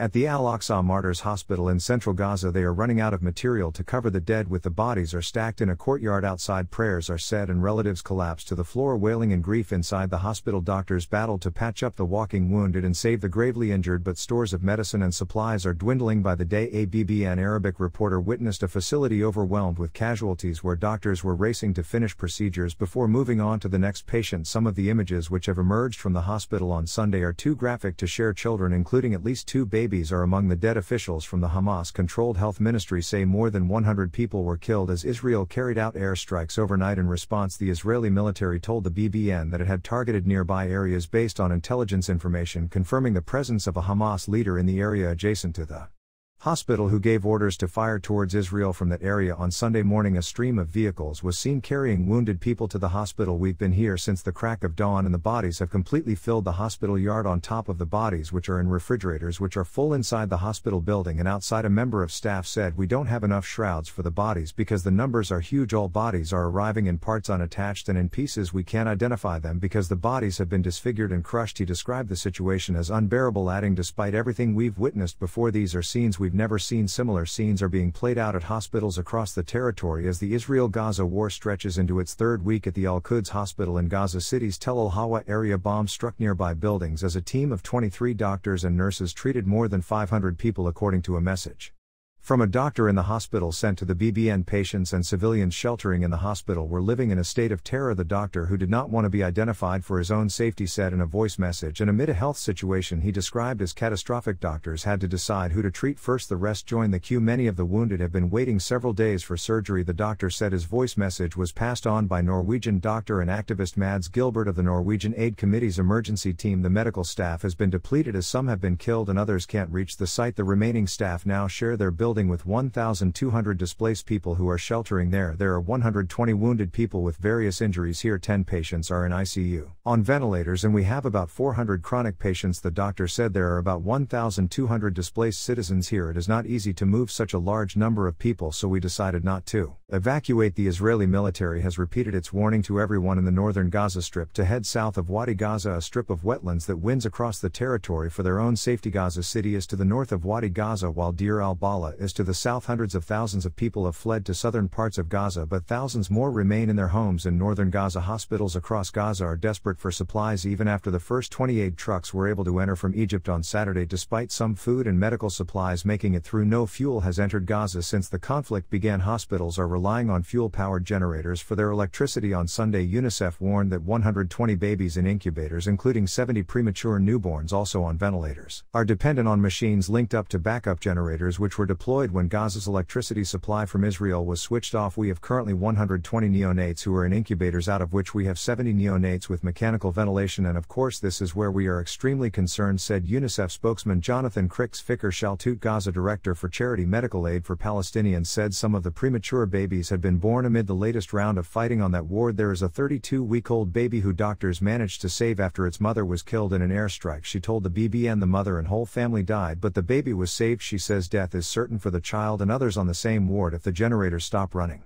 At the Al Aqsa Martyrs Hospital in central Gaza, they are running out of material to cover the dead, with the bodies are stacked in a courtyard outside. Prayers are said, and relatives collapse to the floor, wailing in grief inside the hospital. Doctors battle to patch up the walking wounded and save the gravely injured, but stores of medicine and supplies are dwindling by the day. A BBN Arabic reporter witnessed a facility overwhelmed with casualties where doctors were racing to finish procedures before moving on to the next patient. Some of the images which have emerged from the hospital on Sunday are too graphic to share. Children, including at least two babies, babies are among the dead officials from the Hamas controlled health ministry say more than 100 people were killed as Israel carried out airstrikes overnight in response. The Israeli military told the BBN that it had targeted nearby areas based on intelligence information confirming the presence of a Hamas leader in the area adjacent to the hospital who gave orders to fire towards Israel from that area on Sunday morning. A stream of vehicles was seen carrying wounded people to the hospital. We've been here since the crack of dawn, and the bodies have completely filled the hospital yard on top of the bodies, which are in refrigerators, which are full inside the hospital building and outside. A member of staff said, We don't have enough shrouds for the bodies because the numbers are huge. All bodies are arriving in parts unattached and in pieces. We can't identify them because the bodies have been disfigured and crushed. He described the situation as unbearable, adding, Despite everything we've witnessed before, these are scenes we we've never seen similar scenes are being played out at hospitals across the territory as the Israel Gaza war stretches into its third week at the Al Quds hospital in Gaza City's Tel Al Hawa area. Bombs struck nearby buildings as a team of 23 doctors and nurses treated more than 500 people, according to a message. From a doctor in the hospital sent to the BBN patients and civilians sheltering in the hospital were living in a state of terror. The doctor, who did not want to be identified for his own safety, said in a voice message, and amid a health situation he described as catastrophic, doctors had to decide who to treat first. The rest joined the queue. Many of the wounded have been waiting several days for surgery. The doctor said his voice message was passed on by Norwegian doctor and activist Mads Gilbert of the Norwegian Aid Committee's emergency team. The medical staff has been depleted as some have been killed and others can't reach the site. The remaining staff now share their building building with 1,200 displaced people who are sheltering there. There are 120 wounded people with various injuries here. 10 patients are in ICU on ventilators, and we have about 400 chronic patients. The doctor said there are about 1,200 displaced citizens here. It is not easy to move such a large number of people, so we decided not to evacuate. The Israeli military has repeated its warning to everyone in the northern Gaza Strip to head south of Wadi Gaza, a strip of wetlands that winds across the territory for their own safety. Gaza City is to the north of Wadi Gaza, while Deir al Balah is to the south, hundreds of thousands of people have fled to southern parts of Gaza, but thousands more remain in their homes in northern Gaza. Hospitals across Gaza are desperate for supplies even after the first 28 trucks were able to enter from Egypt on Saturday, despite some food and medical supplies making it through. No fuel has entered Gaza since the conflict began. Hospitals are relying on fuel powered generators for their electricity. On Sunday, UNICEF warned that 120 babies in incubators, including 70 premature newborns also on ventilators, are dependent on machines linked up to backup generators which were deployed when Gaza's electricity supply from Israel was switched off. We have currently 120 neonates who are in incubators, out of which we have 70 neonates with mechanical ventilation, and of course, this is where we are extremely concerned, said UNICEF spokesman Jonathan Crickx Fikr Shalltoot Gaza director for Charity Medical Aid for Palestinians said some of the premature babies had been born amid the latest round of fighting on that ward. There is a 32 week old baby who doctors managed to save after its mother was killed in an airstrike. She told the BBN the mother and whole family died, but the baby was saved. She says death is certain for the child and others on the same ward if the generators stop running.